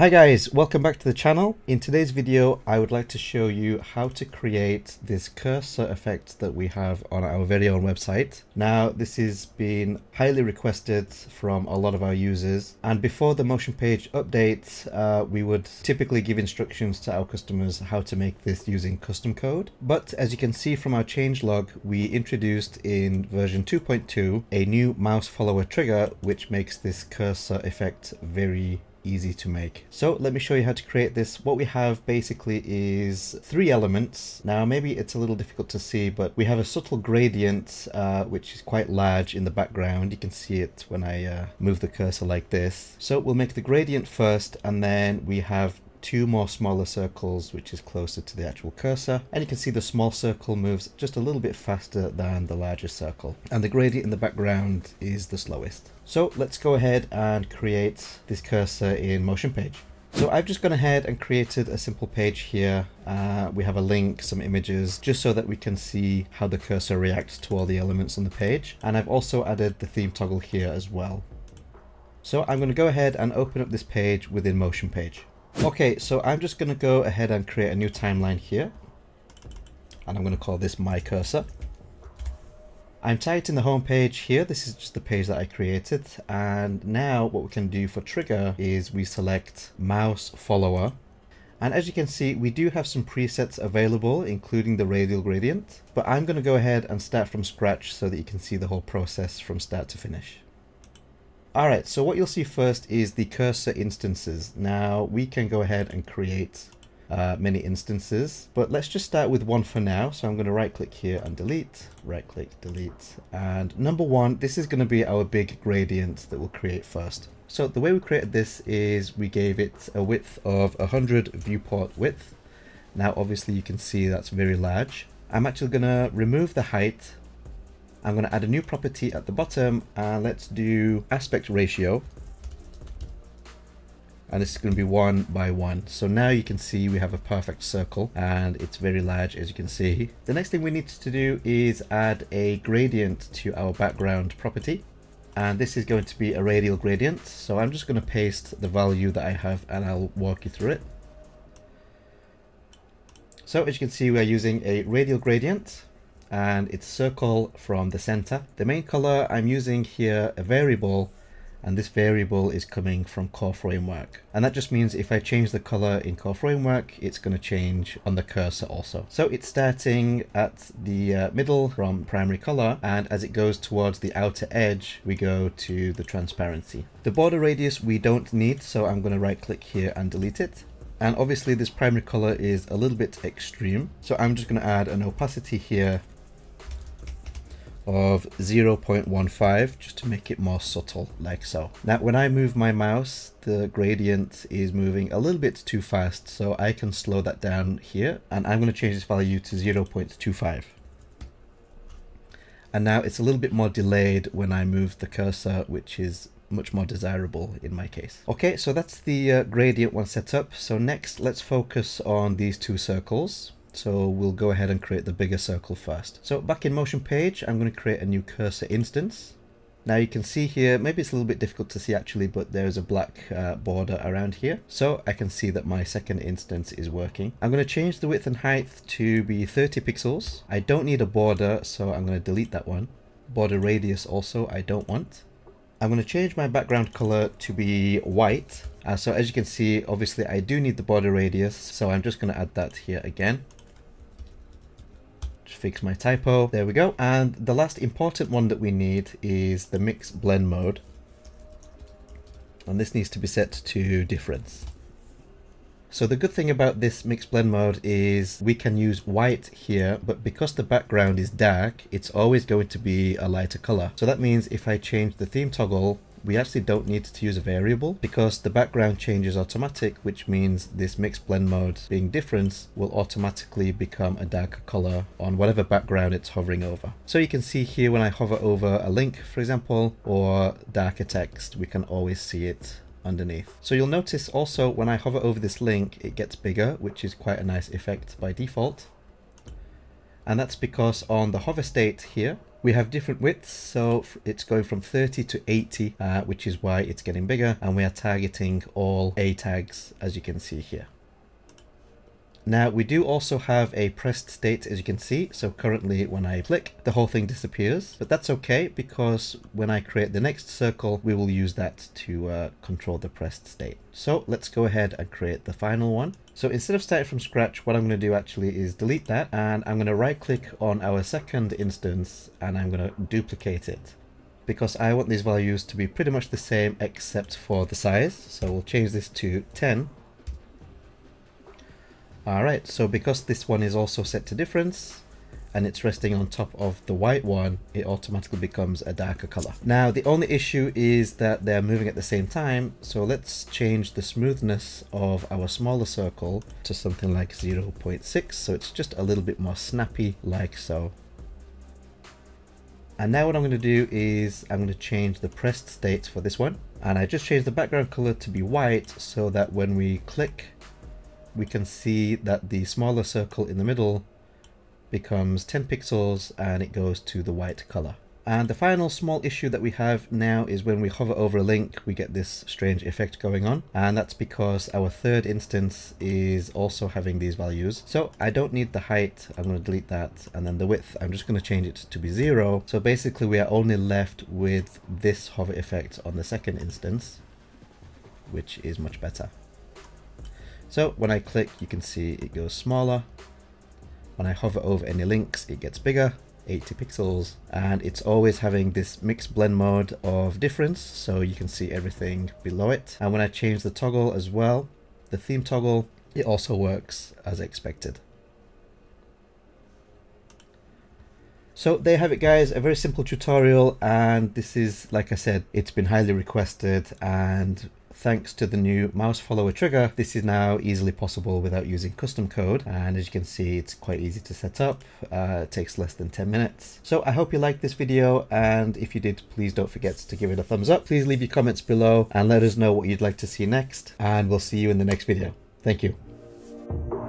Hi guys, welcome back to the channel. In today's video, I would like to show you how to create this cursor effect that we have on our very own website. Now, this has been highly requested from a lot of our users. And before the Motion.page update, uh, we would typically give instructions to our customers how to make this using custom code. But as you can see from our changelog, we introduced in version 2.2 a new mouse follower trigger, which makes this cursor effect very easy to make. So let me show you how to create this. What we have basically is three elements. Now maybe it's a little difficult to see, but we have a subtle gradient uh, which is quite large in the background. You can see it when I uh, move the cursor like this. So we'll make the gradient first and then we have two more smaller circles which is closer to the actual cursor and you can see the small circle moves just a little bit faster than the larger circle and the gradient in the background is the slowest. So let's go ahead and create this cursor in Motion.page. So I've just gone ahead and created a simple page here. Uh, we have a link, some images, just so that we can see how the cursor reacts to all the elements on the page. And I've also added the theme toggle here as well. So I'm going to go ahead and open up this page within Motion.page. Okay, so I'm just going to go ahead and create a new timeline here. And I'm going to call this my cursor. I'm targeting the home page here. This is just the page that I created. And now what we can do for trigger is we select mouse follower. And as you can see, we do have some presets available, including the radial gradient. But I'm going to go ahead and start from scratch so that you can see the whole process from start to finish. Alright, so what you'll see first is the cursor instances. Now we can go ahead and create uh, many instances, but let's just start with one for now. So I'm going to right click here and delete, right click, delete. And number one, this is going to be our big gradient that we'll create first. So the way we created this is we gave it a width of 100 viewport width. Now obviously you can see that's very large. I'm actually going to remove the height I'm going to add a new property at the bottom and let's do aspect ratio. And this is going to be one by one. So now you can see we have a perfect circle and it's very large as you can see. The next thing we need to do is add a gradient to our background property. And this is going to be a radial gradient. So I'm just going to paste the value that I have and I'll walk you through it. So as you can see, we are using a radial gradient and it's circle from the center. The main color I'm using here a variable and this variable is coming from core framework. And that just means if I change the color in core framework it's going to change on the cursor also. So it's starting at the uh, middle from primary color and as it goes towards the outer edge we go to the transparency. The border radius we don't need so I'm going to right click here and delete it. And obviously this primary color is a little bit extreme so I'm just going to add an opacity here of 0.15 just to make it more subtle like so. Now when I move my mouse the gradient is moving a little bit too fast so I can slow that down here and I'm going to change this value to 0.25 and now it's a little bit more delayed when I move the cursor which is much more desirable in my case. Okay, so that's the uh, gradient one set up. So next, let's focus on these two circles. So we'll go ahead and create the bigger circle first. So back in Motion.page, I'm going to create a new cursor instance. Now you can see here, maybe it's a little bit difficult to see actually, but there's a black uh, border around here. So I can see that my second instance is working. I'm going to change the width and height to be 30 pixels. I don't need a border, so I'm going to delete that one. Border radius also, I don't want. I'm going to change my background color to be white. Uh, so as you can see, obviously I do need the border radius, so I'm just going to add that here again fix my typo. There we go. And the last important one that we need is the mix blend mode. And this needs to be set to difference. So the good thing about this mix blend mode is we can use white here, but because the background is dark, it's always going to be a lighter color. So that means if I change the theme toggle we actually don't need to use a variable because the background change is automatic, which means this mix blend mode being different will automatically become a darker color on whatever background it's hovering over. So you can see here when I hover over a link, for example, or darker text, we can always see it underneath. So you'll notice also when I hover over this link, it gets bigger, which is quite a nice effect by default. And that's because on the hover state here, we have different widths, so it's going from 30 to 80, uh, which is why it's getting bigger, and we are targeting all A tags, as you can see here. Now we do also have a pressed state as you can see, so currently when I click the whole thing disappears, but that's okay because when I create the next circle we will use that to uh, control the pressed state. So let's go ahead and create the final one. So instead of starting from scratch what I'm going to do actually is delete that and I'm going to right click on our second instance and I'm going to duplicate it because I want these values to be pretty much the same except for the size. So we'll change this to 10 Alright, so because this one is also set to difference, and it's resting on top of the white one, it automatically becomes a darker color. Now, the only issue is that they're moving at the same time, so let's change the smoothness of our smaller circle to something like 0.6, so it's just a little bit more snappy, like so. And now what I'm going to do is I'm going to change the pressed state for this one. And I just changed the background color to be white so that when we click we can see that the smaller circle in the middle becomes 10 pixels and it goes to the white color. And the final small issue that we have now is when we hover over a link, we get this strange effect going on. And that's because our third instance is also having these values. So I don't need the height. I'm going to delete that. And then the width, I'm just going to change it to be zero. So basically we are only left with this hover effect on the second instance, which is much better. So when I click, you can see it goes smaller. When I hover over any links, it gets bigger, 80 pixels, and it's always having this mix blend mode of difference, so you can see everything below it. And when I change the toggle as well, the theme toggle, it also works as expected. So there you have it guys, a very simple tutorial and this is, like I said, it's been highly requested and thanks to the new mouse follower trigger, this is now easily possible without using custom code. And as you can see, it's quite easy to set up. Uh, it takes less than 10 minutes. So I hope you liked this video. And if you did, please don't forget to give it a thumbs up. Please leave your comments below and let us know what you'd like to see next. And we'll see you in the next video. Thank you.